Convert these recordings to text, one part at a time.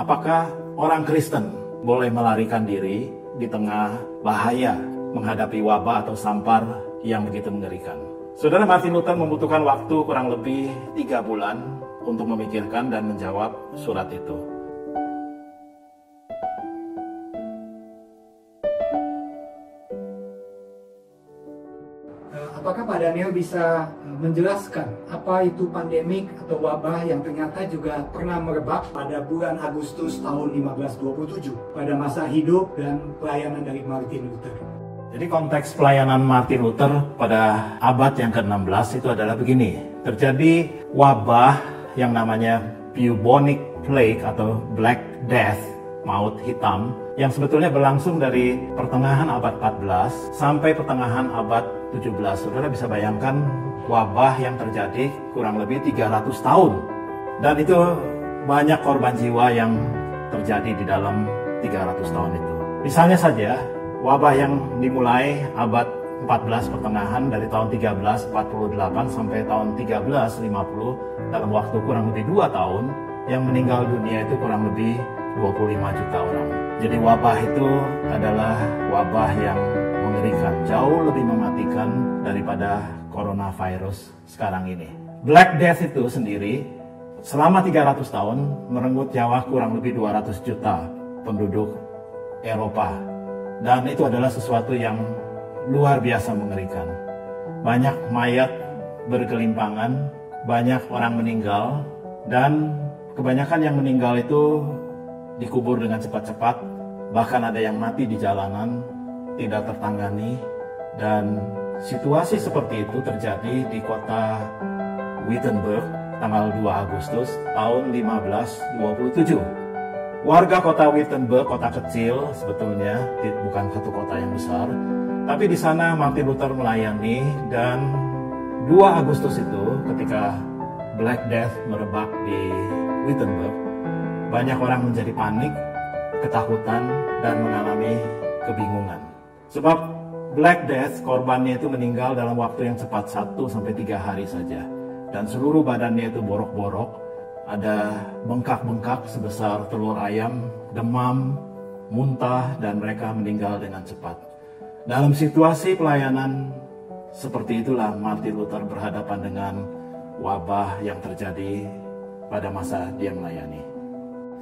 apakah orang Kristen boleh melarikan diri di tengah bahaya menghadapi wabah atau sampar yang begitu mengerikan. Saudara Martin Luther membutuhkan waktu kurang lebih tiga bulan untuk memikirkan dan menjawab surat itu. Bisa eh, menjelaskan apa itu pandemik atau wabah yang ternyata juga pernah merebak pada bulan Agustus tahun 1527 pada masa hidup dan pelayanan dari Martin Luther? Jadi konteks pelayanan Martin Luther pada abad yang ke-16 itu adalah begini. Terjadi wabah yang namanya bubonic plague atau black death, maut hitam, yang sebetulnya berlangsung dari pertengahan abad 14 sampai pertengahan abad 17. Saudara bisa bayangkan wabah yang terjadi kurang lebih 300 tahun. Dan itu banyak korban jiwa yang terjadi di dalam 300 tahun itu. Misalnya saja, wabah yang dimulai abad 14 pertengahan dari tahun 1348 sampai tahun 1350 dalam waktu kurang lebih 2 tahun yang meninggal dunia itu kurang lebih 25 juta orang. Jadi wabah itu adalah wabah yang mengerikan, jauh lebih mematikan daripada coronavirus sekarang ini. Black Death itu sendiri selama 300 tahun merenggut nyawa kurang lebih 200 juta penduduk Eropa. Dan itu adalah sesuatu yang luar biasa mengerikan. Banyak mayat berkelimpangan, banyak orang meninggal, dan kebanyakan yang meninggal itu dikubur dengan cepat-cepat, bahkan ada yang mati di jalanan, tidak tertangani, dan situasi seperti itu terjadi di kota Wittenberg tanggal 2 Agustus tahun 1527. Warga kota Wittenberg, kota kecil sebetulnya, bukan satu kota yang besar, tapi di sana Martin Luther melayani. Dan 2 Agustus itu ketika Black Death merebak di Wittenberg, banyak orang menjadi panik, ketakutan, dan mengalami kebingungan. Sebab Black Death korbannya itu meninggal dalam waktu yang cepat 1 sampai 3 hari saja dan seluruh badannya itu borok-borok, ada bengkak-bengkak sebesar telur ayam, demam, muntah, dan mereka meninggal dengan cepat. Dalam situasi pelayanan seperti itulah Martin Luther berhadapan dengan wabah yang terjadi pada masa dia melayani.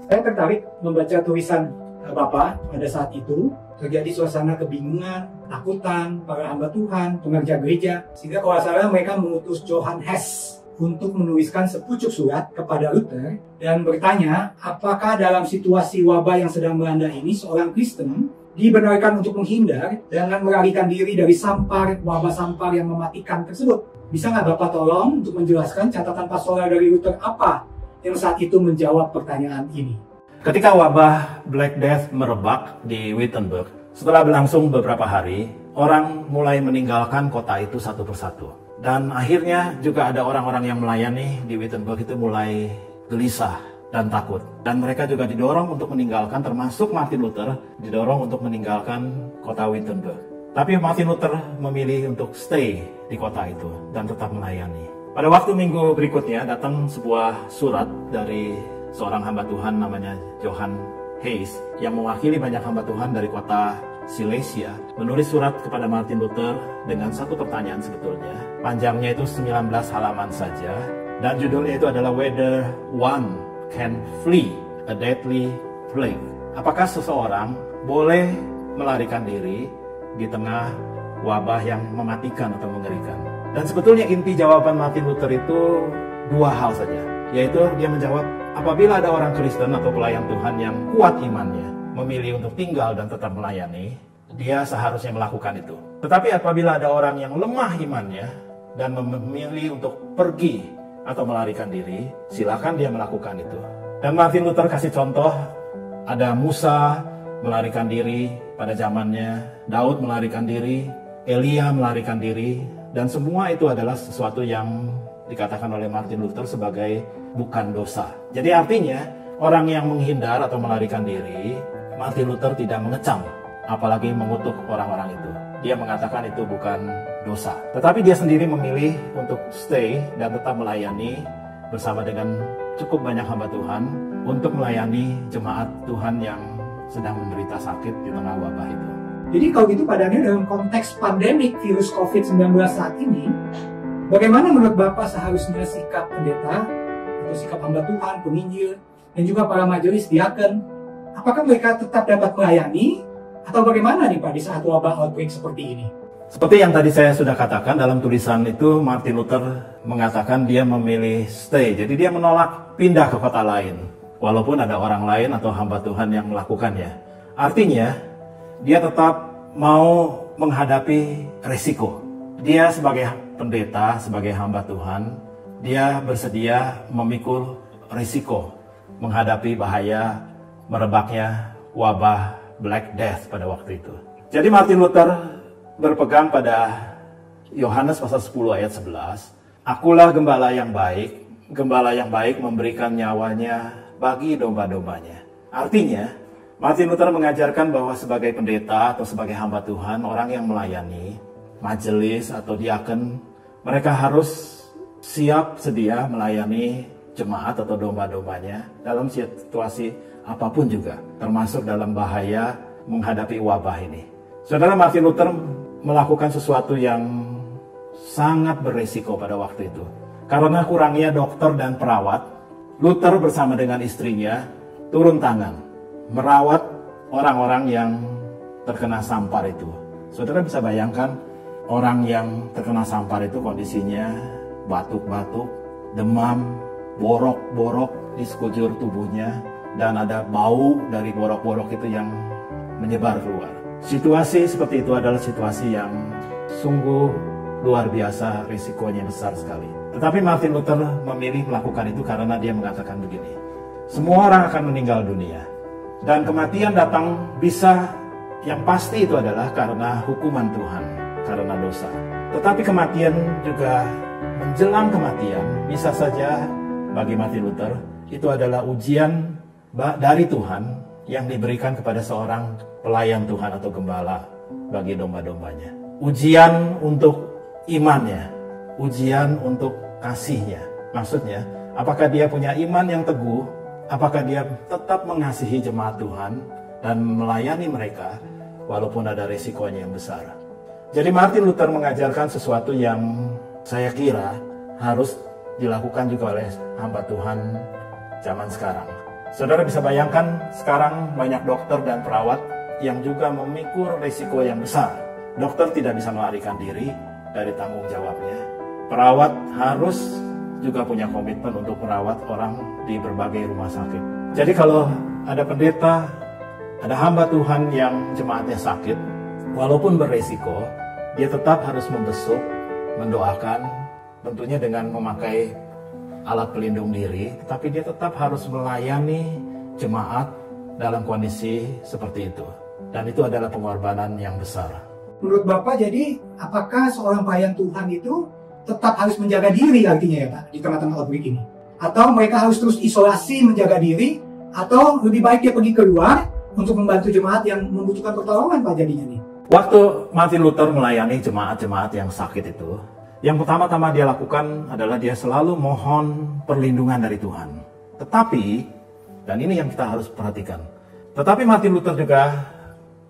Saya tertarik membaca tulisan Bapak pada saat itu terjadi suasana kebingungan, takutan para hamba Tuhan, pengerja gereja, sehingga kalau salah mereka mengutus Johann Hess untuk menuliskan sepucuk surat kepada Luther dan bertanya apakah dalam situasi wabah yang sedang melanda ini seorang Kristen dibenarkan untuk menghindar dengan melarikan diri dari sampar wabah sampar yang mematikan tersebut. Bisa nggak Bapak tolong untuk menjelaskan catatan pastoral dari Luther apa yang saat itu menjawab pertanyaan ini? Ketika wabah Black Death merebak di Wittenberg, setelah berlangsung beberapa hari, orang mulai meninggalkan kota itu satu persatu. Dan akhirnya juga ada orang-orang yang melayani di Wittenberg itu mulai gelisah dan takut. Dan mereka juga didorong untuk meninggalkan, termasuk Martin Luther, didorong untuk meninggalkan kota Wittenberg. Tapi Martin Luther memilih untuk stay di kota itu dan tetap melayani. Pada waktu minggu berikutnya datang sebuah surat dari seorang hamba Tuhan namanya Johann Hayes yang mewakili banyak hamba Tuhan dari kota Silesia menulis surat kepada Martin Luther dengan satu pertanyaan sebetulnya. Panjangnya itu 19 halaman saja dan judulnya itu adalah Whether One Can Flee a Deadly Plague. Apakah seseorang boleh melarikan diri di tengah wabah yang mematikan atau mengerikan? Dan sebetulnya inti jawaban Martin Luther itu dua hal saja, yaitu dia menjawab apabila ada orang Kristen atau pelayan Tuhan yang kuat imannya, memilih untuk tinggal dan tetap melayani, dia seharusnya melakukan itu. Tetapi apabila ada orang yang lemah imannya dan memilih untuk pergi atau melarikan diri, silakan dia melakukan itu. Dan Martin Luther kasih contoh, ada Musa melarikan diri pada zamannya, Daud melarikan diri, Elia melarikan diri, dan semua itu adalah sesuatu yang dikatakan oleh Martin Luther sebagai bukan dosa. Jadi artinya orang yang menghindar atau melarikan diri Martin Luther tidak mengecam, apalagi mengutuk orang-orang itu. Dia mengatakan itu bukan dosa. Tetapi dia sendiri memilih untuk stay dan tetap melayani bersama dengan cukup banyak hamba Tuhan untuk melayani jemaat Tuhan yang sedang menderita sakit di tengah wabah itu. Jadi kalau gitu padanya dalam konteks pandemik virus COVID-19 saat ini, bagaimana menurut Bapak seharusnya sikap pendeta atau sikap hamba Tuhan, penginjil, dan juga para majelis diaken, apakah mereka tetap dapat melayani atau bagaimana nih Pak di saat wabah outbreak seperti ini? Seperti yang tadi saya sudah katakan dalam tulisan itu, Martin Luther mengatakan dia memilih stay. Jadi dia menolak pindah ke kota lain. Walaupun ada orang lain atau hamba Tuhan yang melakukannya. Artinya, dia tetap mau menghadapi risiko. Dia sebagai pendeta, sebagai hamba Tuhan, dia bersedia memikul risiko menghadapi bahaya merebaknya wabah Black Death pada waktu itu. Jadi Martin Luther berpegang pada Yohanes pasal 10 ayat 11, Akulah gembala yang baik, gembala yang baik memberikan nyawanya bagi domba-dombanya. Artinya, Martin Luther mengajarkan bahwa sebagai pendeta atau sebagai hamba Tuhan, orang yang melayani, majelis atau diaken, mereka harus siap sedia melayani jemaat atau domba-dombanya dalam situasi apa pun juga, termasuk dalam bahaya menghadapi wabah ini. Saudara Martin Luther melakukan sesuatu yang sangat beresiko pada waktu itu. Karena kurangnya dokter dan perawat, Luther bersama dengan istrinya turun tangan merawat orang-orang yang terkena sampar itu. Saudara bisa bayangkan orang yang terkena sampar itu kondisinya batuk-batuk, demam, borok-borok di sekujur tubuhnya, dan ada bau dari borok-borok itu yang menyebar keluar. Situasi seperti itu adalah situasi yang sungguh luar biasa, risikonya besar sekali. Tetapi Martin Luther memilih melakukan itu karena dia mengatakan begini. Semua orang akan meninggal dunia. Dan kematian datang bisa yang pasti itu adalah karena hukuman Tuhan, karena dosa. Tetapi kematian juga menjelang kematian bisa saja bagi Martin Luther itu adalah ujian dari Tuhan yang diberikan kepada seorang pelayan Tuhan atau gembala bagi domba-dombanya. Ujian untuk imannya, ujian untuk kasihnya. Maksudnya, apakah dia punya iman yang teguh, apakah dia tetap mengasihi jemaat Tuhan dan melayani mereka walaupun ada resikonya yang besar. Jadi Martin Luther mengajarkan sesuatu yang saya kira harus dilakukan juga oleh hamba Tuhan zaman sekarang. Saudara bisa bayangkan sekarang banyak dokter dan perawat yang juga memikul risiko yang besar. Dokter tidak bisa melarikan diri dari tanggung jawabnya. Perawat harus juga punya komitmen untuk merawat orang di berbagai rumah sakit. Jadi kalau ada pendeta, ada hamba Tuhan yang jemaatnya sakit, walaupun beresiko, dia tetap harus membesuk, mendoakan, tentunya dengan memakai alat pelindung diri, tapi dia tetap harus melayani jemaat dalam kondisi seperti itu. Dan itu adalah pengorbanan yang besar. Menurut Bapak jadi apakah seorang pelayan Tuhan itu tetap harus menjaga diri artinya ya Pak di tengah-tengah outbreak ini? Atau mereka harus terus isolasi menjaga diri atau lebih baik dia pergi keluar untuk membantu jemaat yang membutuhkan pertolongan Pak jadinya nih? Waktu Martin Luther melayani jemaat-jemaat yang sakit itu, yang pertama-tama dia lakukan adalah dia selalu mohon perlindungan dari Tuhan. Tetapi, dan ini yang kita harus perhatikan, tetapi Martin Luther juga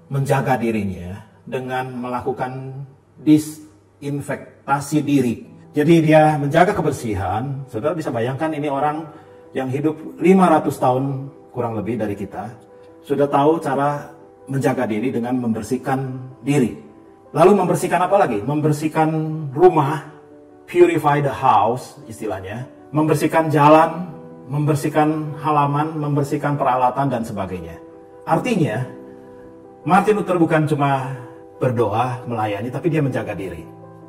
menjaga dirinya dengan melakukan disinfektasi diri. Jadi dia menjaga kebersihan. Saudara bisa bayangkan ini orang yang hidup 500 tahun kurang lebih dari kita. Sudah tahu cara menjaga diri dengan membersihkan diri. Lalu membersihkan apa lagi? Membersihkan rumah, purify the house istilahnya. Membersihkan jalan, membersihkan halaman, membersihkan peralatan dan sebagainya. Artinya, Martin Luther bukan cuma berdoa, melayani, tapi dia menjaga diri.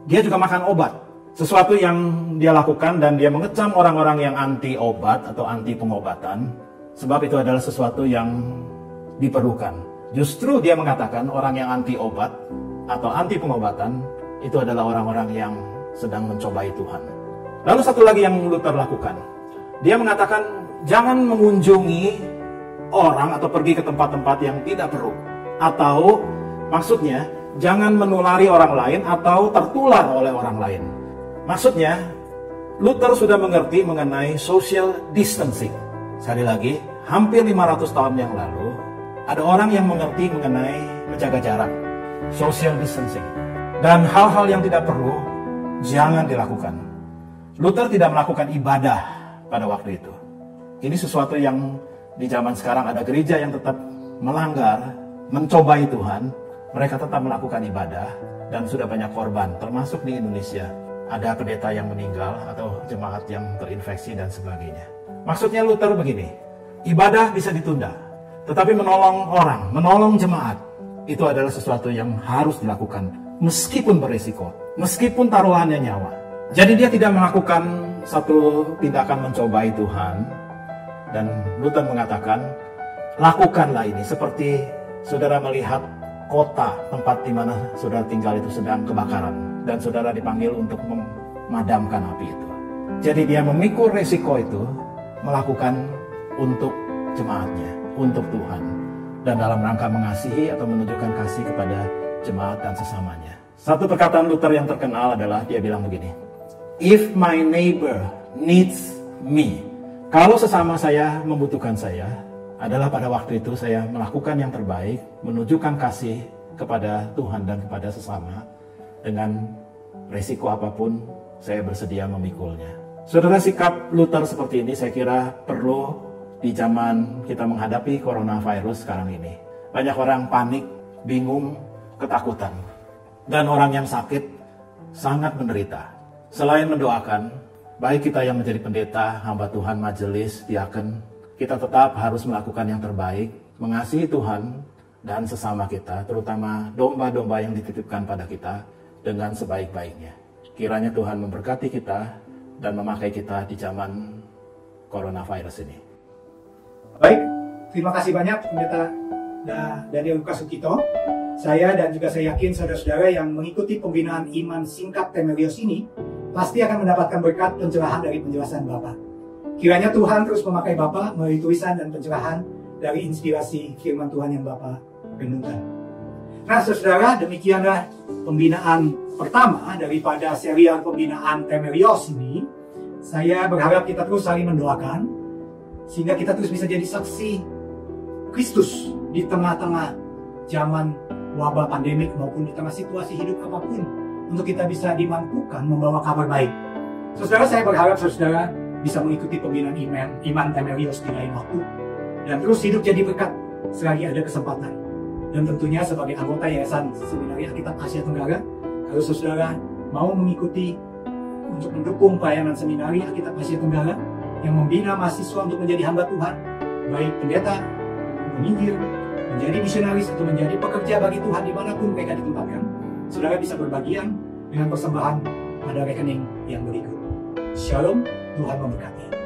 Dia juga makan obat. Sesuatu yang dia lakukan dan dia mengecam orang-orang yang anti obat atau anti pengobatan. Sebab itu adalah sesuatu yang diperlukan. Justru dia mengatakan orang yang anti obat atau anti pengobatan itu adalah orang-orang yang sedang mencobai Tuhan. Lalu satu lagi yang Luther lakukan. Dia mengatakan jangan mengunjungi orang atau pergi ke tempat-tempat yang tidak perlu atau maksudnya jangan menulari orang lain atau tertular oleh orang lain. Maksudnya Luther sudah mengerti mengenai social distancing. Sekali lagi, hampir 500 tahun yang lalu, ada orang yang mengerti mengenai menjaga jarak, social distancing. Dan hal-hal yang tidak perlu, jangan dilakukan. Luther tidak melakukan ibadah pada waktu itu. Ini sesuatu yang di zaman sekarang ada gereja yang tetap melanggar, mencobai Tuhan, mereka tetap melakukan ibadah dan sudah banyak korban, termasuk di Indonesia. Ada pendeta yang meninggal atau jemaat yang terinfeksi dan sebagainya. Maksudnya Luther begini, ibadah bisa ditunda, tetapi menolong orang, menolong jemaat, itu adalah sesuatu yang harus dilakukan meskipun berisiko, meskipun taruhannya nyawa. Jadi dia tidak melakukan satu tindakan mencobai Tuhan, dan Luther mengatakan, lakukanlah ini seperti saudara melihat kota tempat di mana saudara tinggal itu sedang kebakaran dan saudara dipanggil untuk memadamkan api itu. Jadi dia memikul resiko itu melakukan untuk jemaatnya, untuk Tuhan dan dalam rangka mengasihi atau menunjukkan kasih kepada jemaat dan sesamanya. Satu perkataan Luther yang terkenal adalah dia bilang begini, If my neighbor needs me, kalau sesama saya membutuhkan saya, adalah pada waktu itu saya melakukan yang terbaik, menunjukkan kasih kepada Tuhan dan kepada sesama dengan resiko apa pun saya bersedia memikulnya. Saudara sikap Luther seperti ini saya kira perlu di zaman kita menghadapi coronavirus sekarang ini. Banyak orang panik, bingung, ketakutan. Dan orang yang sakit sangat menderita. Selain mendoakan, baik kita yang menjadi pendeta, hamba Tuhan, majelis, diaken, kita tetap harus melakukan yang terbaik, mengasihi Tuhan dan sesama kita, terutama domba-domba yang dititipkan pada kita dengan sebaik-baiknya. Kiranya Tuhan memberkati kita dan memakai kita di zaman coronavirus ini. Baik, terima kasih banyak pendeta Daniel Lukas Sukito. Saya dan juga saya yakin saudara-saudara yang mengikuti pembinaan iman singkat Temelios ini pasti akan mendapatkan berkat pencerahan dari penjelasan Bapak. Kiranya Tuhan terus memakai Bapak melalui tulisan dan pencerahan dari inspirasi firman Tuhan yang Bapak renungkan. Nah, saudara, demikianlah pembinaan pertama daripada serial pembinaan Temelios ini. Saya berharap kita terus saling mendoakan, sehingga kita terus bisa jadi saksi Kristus di tengah-tengah zaman wabah pandemik maupun di tengah situasi hidup apa pun untuk kita bisa dimampukan membawa kabar baik. Saudara, saya berharap saudara bisa mengikuti pembinaan iman, iman Temelios di lain waktu dan terus hidup jadi berkat selagi ada kesempatan. Dan tentunya sebagai anggota Yayasan Seminari Alkitab Asia Tenggara, kalau saudara mau mengikuti untuk mendukung pelayanan Seminari Alkitab Asia Tenggara yang membina mahasiswa untuk menjadi hamba Tuhan, baik pendeta, penginjil, menjadi misionaris atau menjadi pekerja bagi Tuhan di mana pun mereka ditempatkan, saudara bisa berbagian dengan persembahan pada rekening yang berikut. Shalom, Tuhan memberkati.